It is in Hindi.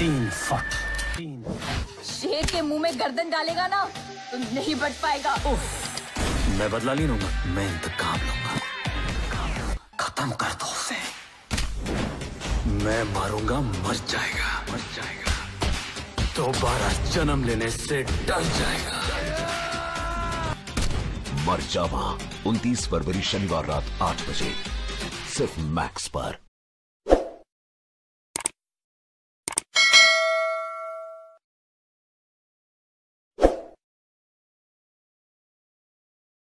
तीन फट तीन शेर के मुँह में गर्दन डालेगा ना तो नहीं बच पाएगा। मैं बदला नहीं लूँगा मैं इंतकाम लूँगा। खत्म कर दो उसे। मैं मारूँगा मर जाएगा मर जाएगा। दोबारा जन्म लेने से डर जाएगा। मर जावा 29 फरवरी शनिवार रात 8 बजे सिर्फ़ मैक्स पर।